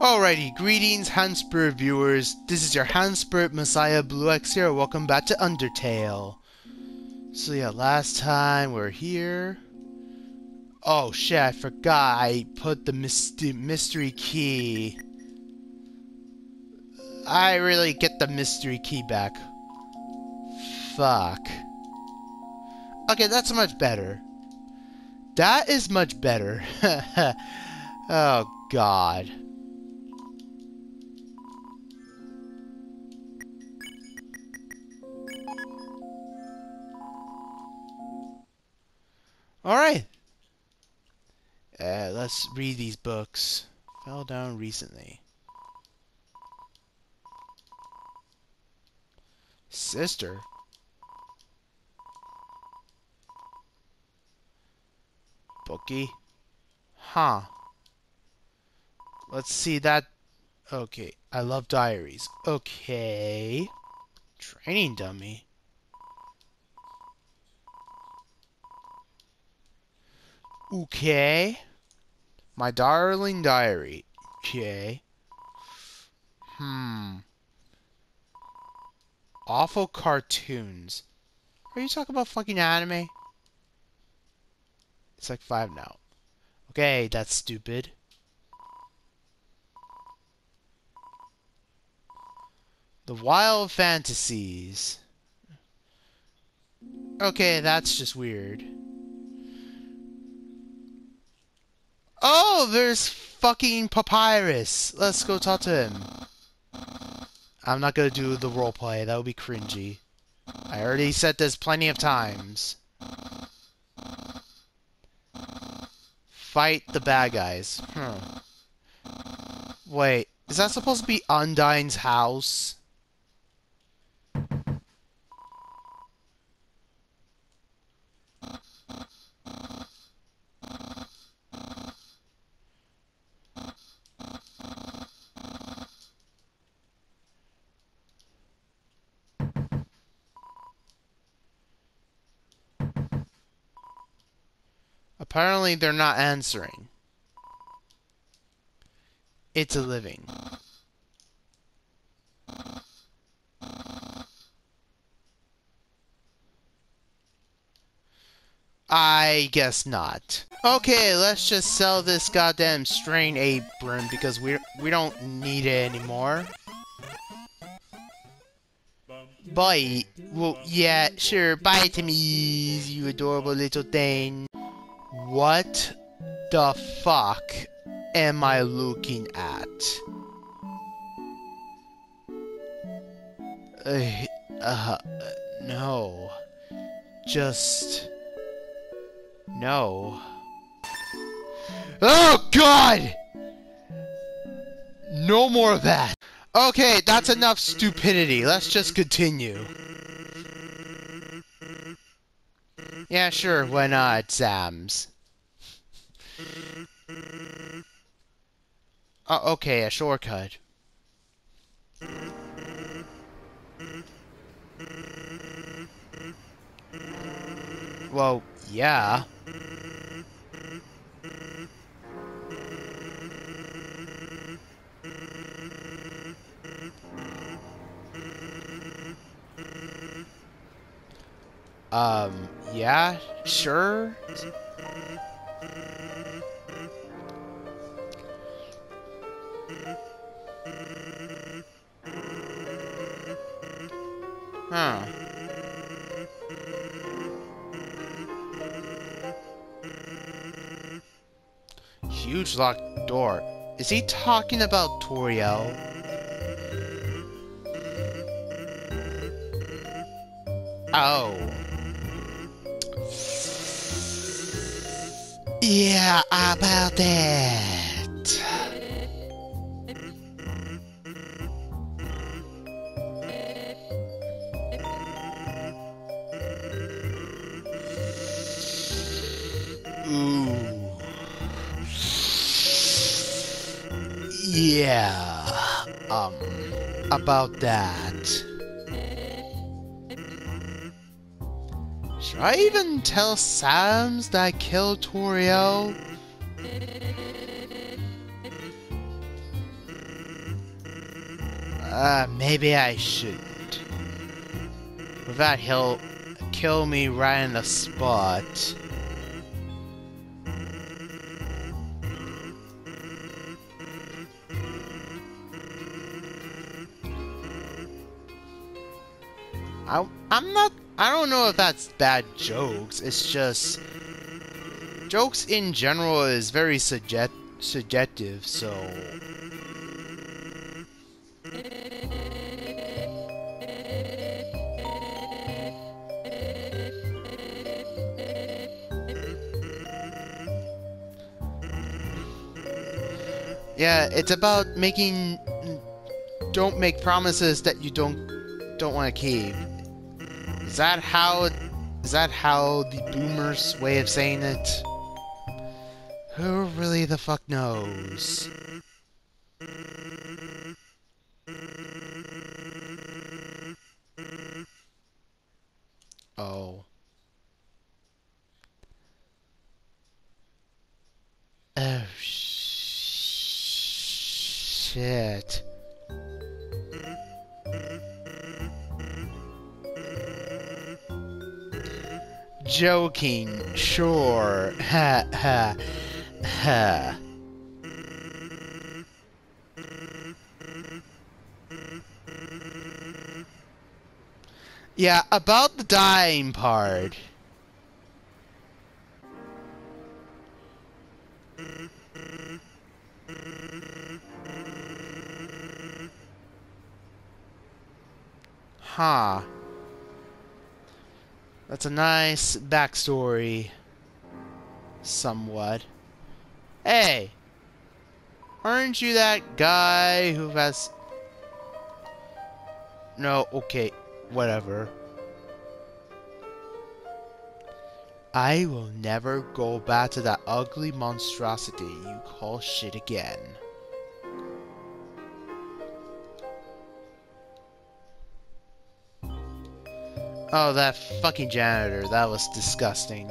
Alrighty, greetings HandSpirit viewers. This is your HandSpirit Messiah Blue X here. Welcome back to Undertale. So yeah, last time we are here. Oh shit, I forgot I put the myst mystery key. I really get the mystery key back. Fuck. Okay, that's much better. That is much better. oh god. Alright. Uh, let's read these books. Fell down recently. Sister? Bookie? Huh. Let's see that. Okay. I love diaries. Okay. Training dummy. Okay. My darling diary. Okay. Hmm. Awful cartoons. Are you talking about fucking anime? It's like five now. Okay, that's stupid. The Wild Fantasies. Okay, that's just weird. Oh, there's fucking Papyrus. Let's go talk to him. I'm not gonna do the roleplay. That would be cringy. I already said this plenty of times. Fight the bad guys. Hmm. Wait, is that supposed to be Undyne's house? Apparently they're not answering. It's a living. I guess not. Okay, let's just sell this goddamn strain apron because we we don't need it anymore. Bye. Well, yeah, sure. Bye to me, you adorable little thing. What the fuck am I looking at? Uh, uh, no. Just... No. Oh, God! No more of that. Okay, that's enough stupidity. Let's just continue. Yeah, sure, why not, Sans? Oh, okay, a shortcut. Well, yeah. Um, yeah, sure. Huh. Huge locked door. Is he talking about Toriel? Oh. Yeah, about that. About that. Should I even tell Sans that I killed Toriel? Uh, maybe I shouldn't. With that, he'll kill me right in the spot. I'm not, I don't know if that's bad jokes, it's just, jokes in general is very subject, subjective, so... Yeah, it's about making... Don't make promises that you don't don't want to keep. Is that how... Is that how the boomers' way of saying it? Who really the fuck knows? Joking, sure. Ha ha ha. Yeah, about the dying part. Huh. That's a nice backstory. Somewhat. Hey! Aren't you that guy who has... No, okay, whatever. I will never go back to that ugly monstrosity you call shit again. Oh, that fucking janitor. That was disgusting.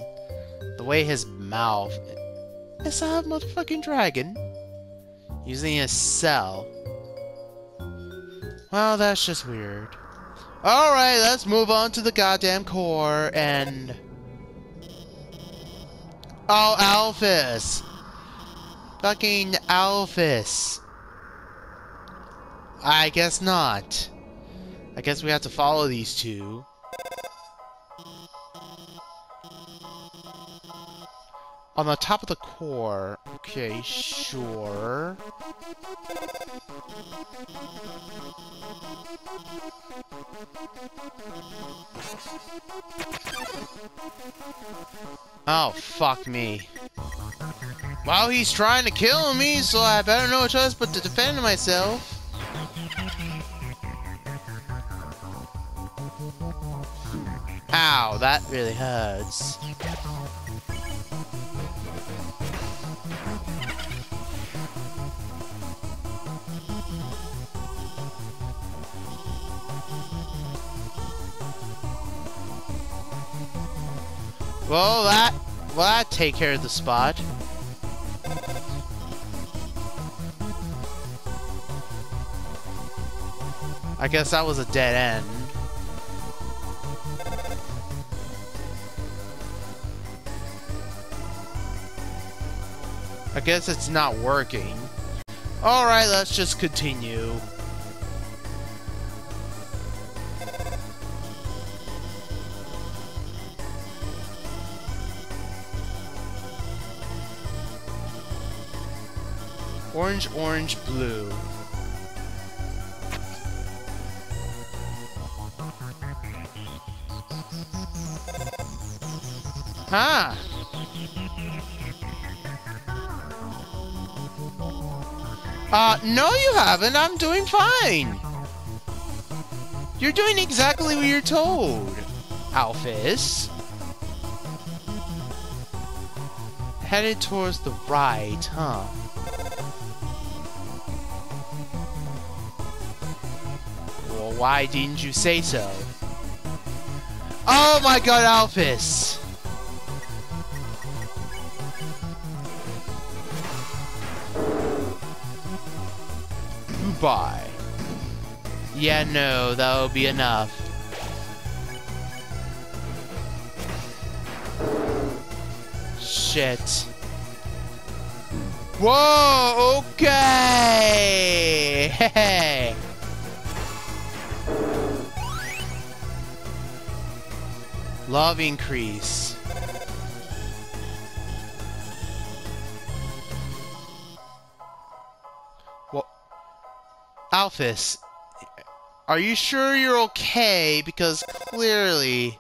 The way his mouth... It's a motherfucking dragon. Using a cell. Well, that's just weird. Alright, let's move on to the goddamn core and... Oh, Alphys! Fucking Alphys. I guess not. I guess we have to follow these two. On the top of the core. Okay, sure. Oh, fuck me. Well, he's trying to kill me, so I better know no choice but to defend myself. Ow, that really hurts. Well, that... Well, that take care of the spot. I guess that was a dead end. I guess it's not working. Alright, let's just continue. Orange, orange, blue. Huh. Uh, no you haven't. I'm doing fine. You're doing exactly what you're told, Alphys. Headed towards the right, huh? Why didn't you say so? Oh my god, Alphys! Goodbye. Yeah, no, that'll be enough. Shit. Whoa, okay! Hey! Love increase. Well, Alphys, are you sure you're okay? Because clearly...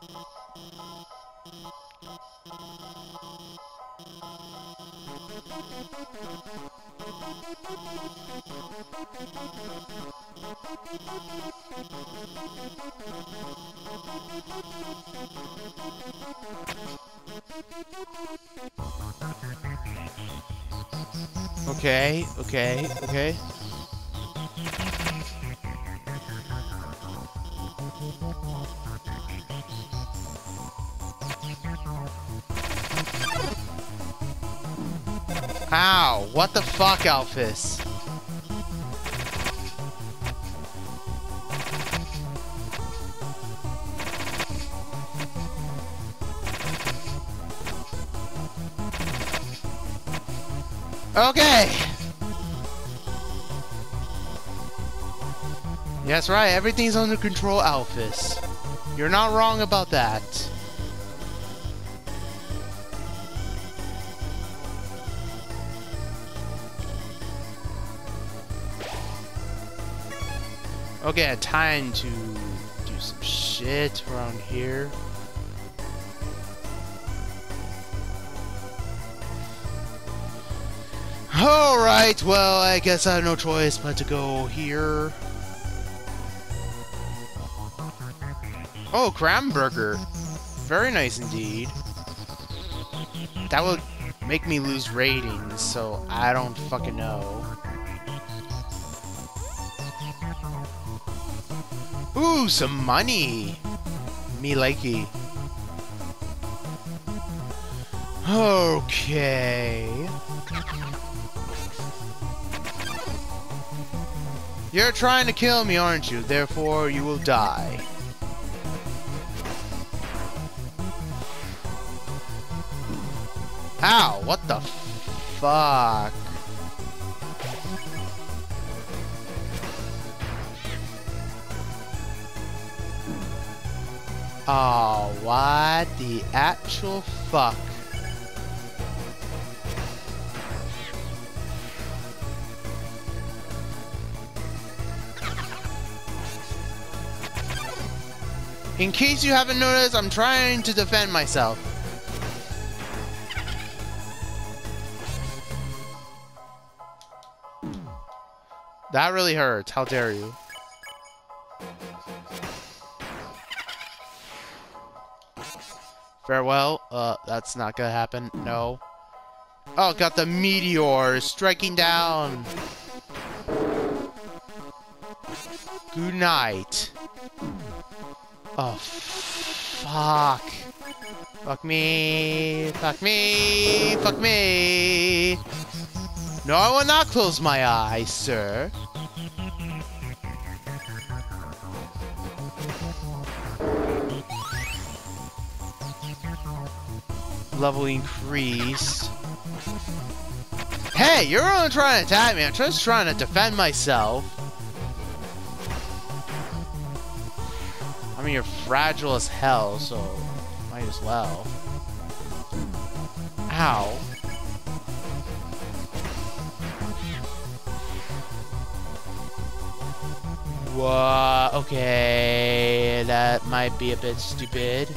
Okay, okay, okay. Ow! What the fuck, Alphys? Okay! That's right, everything's under control, Alphys. You're not wrong about that. Okay, time to do some shit around here. Alright, well, I guess I have no choice but to go here. Oh, Glamburger. Very nice indeed. That would make me lose ratings, so I don't fucking know. Ooh, some money! Me likey. Okay. You're trying to kill me, aren't you? Therefore, you will die. Ow! What the fuck? Oh, what the actual fuck? In case you haven't noticed, I'm trying to defend myself. That really hurts. How dare you? Farewell. Uh, that's not gonna happen. No. Oh, got the meteor striking down. Good night. Oh, fuck. Fuck me. Fuck me. Fuck me. No, I will not close my eyes, sir. Level increased. Hey, you're only trying to attack me. I'm just trying to defend myself. Mean, you're fragile as hell, so might as well. Ow. What? Okay, that might be a bit stupid.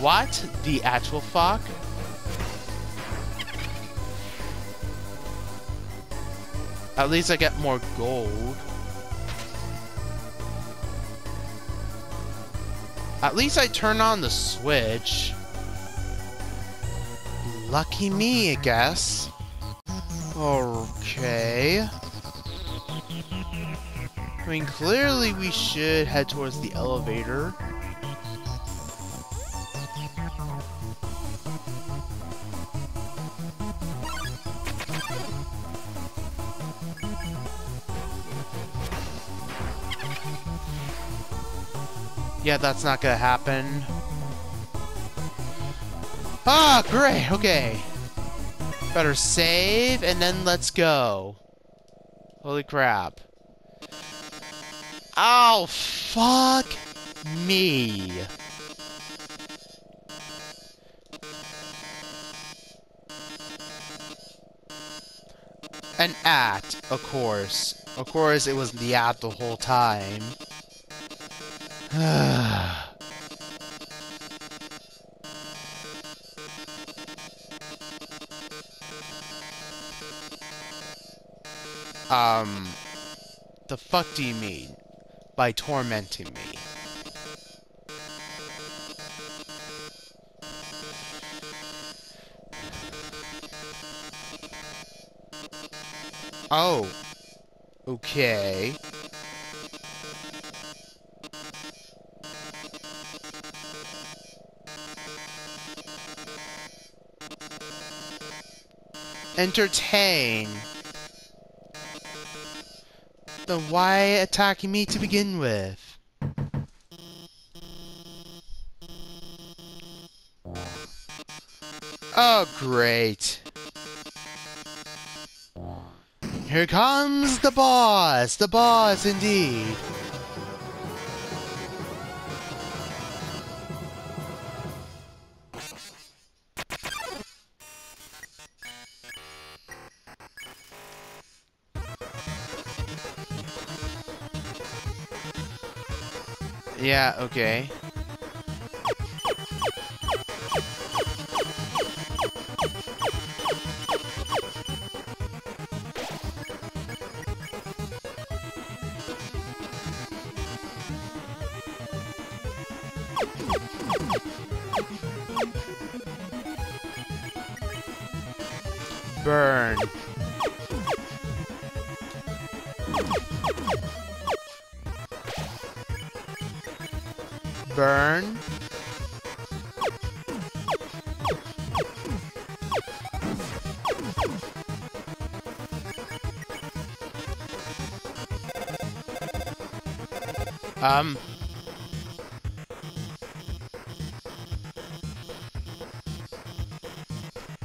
What the actual fuck? At least I get more gold. At least I turn on the switch. Lucky me, I guess. Okay. I mean, clearly we should head towards the elevator. Yeah, that's not gonna happen. Ah, great, okay. Better save, and then let's go. Holy crap. Oh, fuck me. An act, of course. Of course, it was the act the whole time. um, the fuck do you mean by tormenting me? Oh. Okay. Entertain. Then why attacking me to begin with? Oh, great. Here comes the boss! The boss, indeed! Yeah, okay. Burn.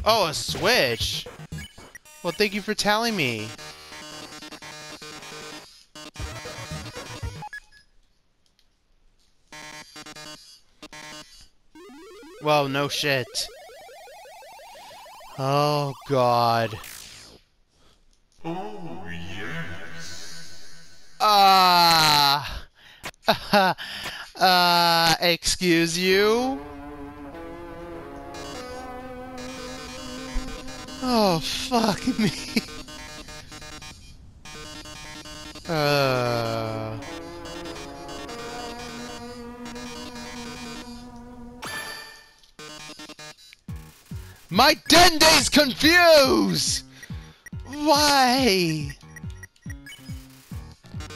Oh, a switch? Well, thank you for telling me. Well, no shit. Oh, God. Oh, yes. Ah. uh, excuse you? Oh, fuck me. uh. My Dende's confused! Why?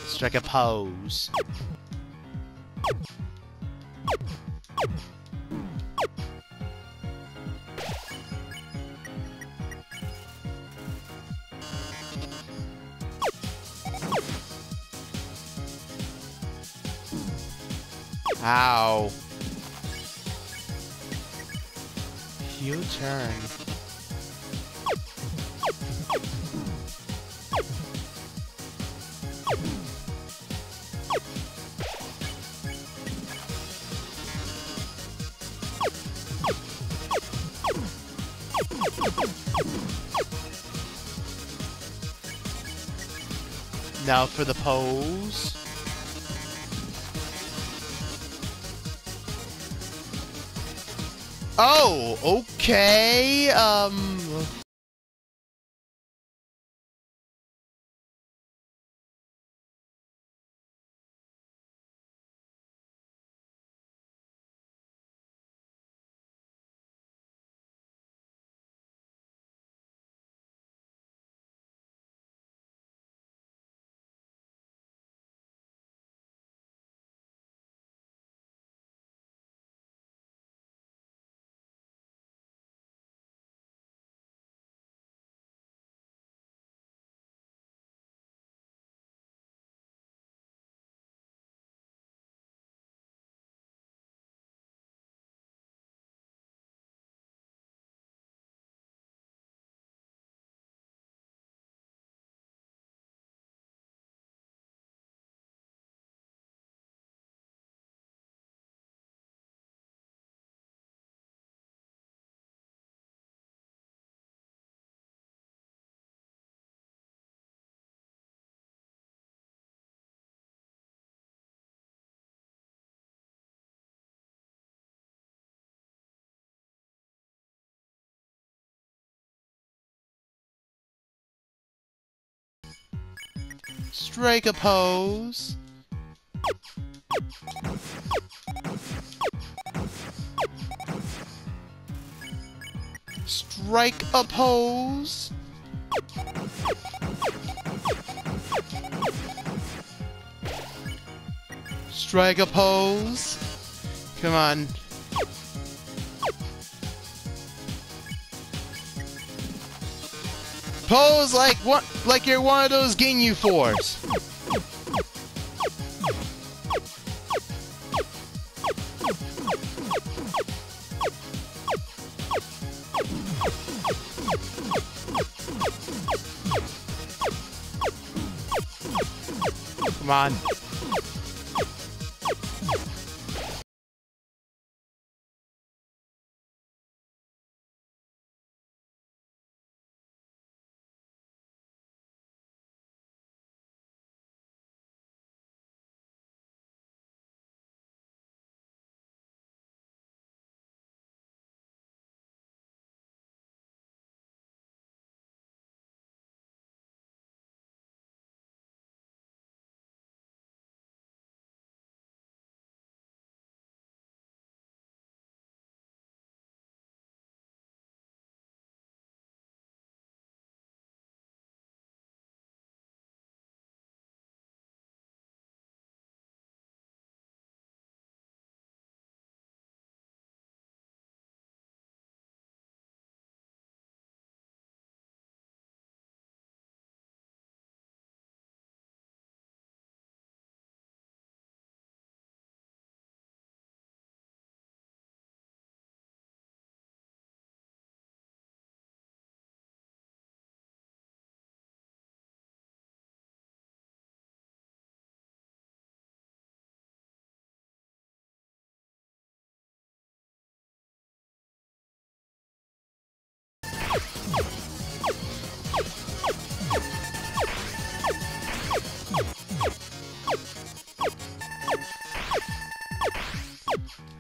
Strike a pose. Ow. You turn. Now for the pose. Oh, okay. Um, Strike a pose. Strike a pose. Strike a pose. Come on. Pose like what? Like you're one of those Ginyu Force. Come on.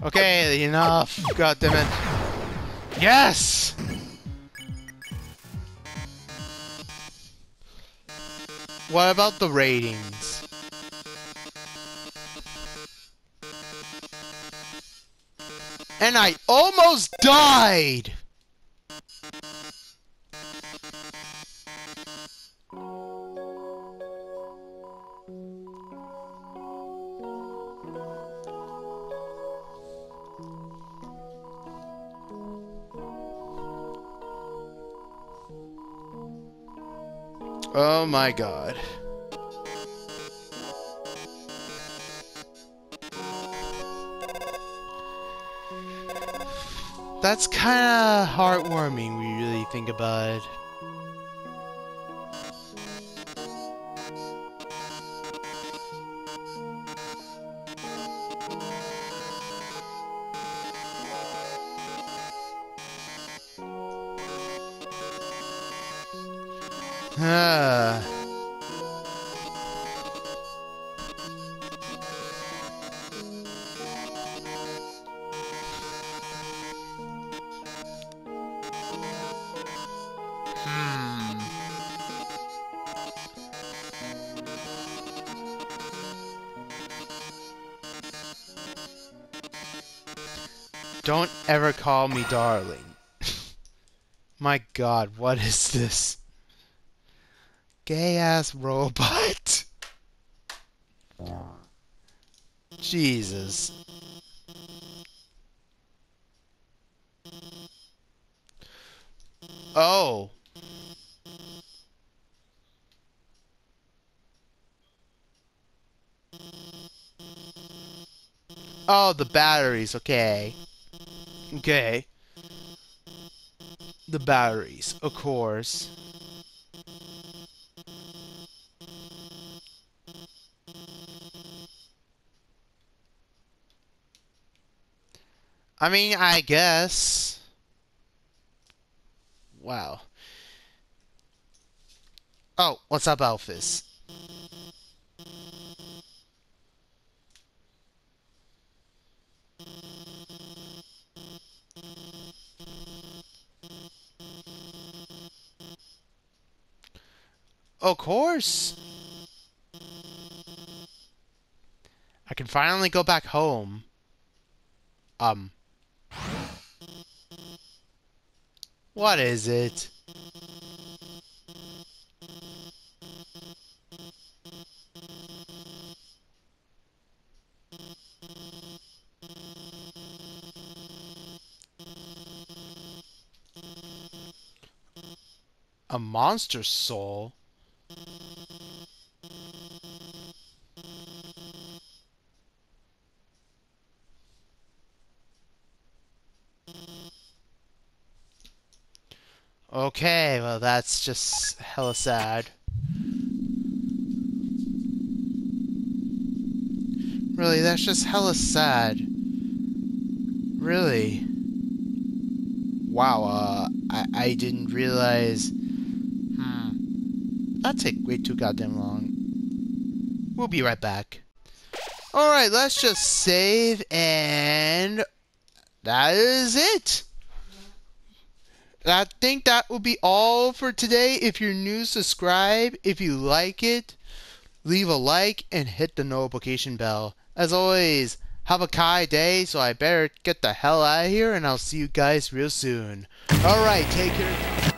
Okay, enough. God damn it. Yes! What about the ratings? And I almost died! My god. That's kinda heartwarming when you really think about it. Call me darling. My god, what is this? Gay ass robot. Jesus. Oh. Oh, the batteries, okay. Okay. The batteries, of course. I mean, I guess. Wow. Oh, what's up, Alphys? Of course. I can finally go back home. Um. What is it? A monster soul? Okay, well that's just hella sad. Really, that's just hella sad. Really. Wow, uh, I, I didn't realize... Hmm. That take way too goddamn long. We'll be right back. Alright, let's just save and... That is it! I think that will be all for today. If you're new, subscribe. If you like it, leave a like and hit the notification bell. As always, have a Kai day, so I better get the hell out of here, and I'll see you guys real soon. Alright, take care.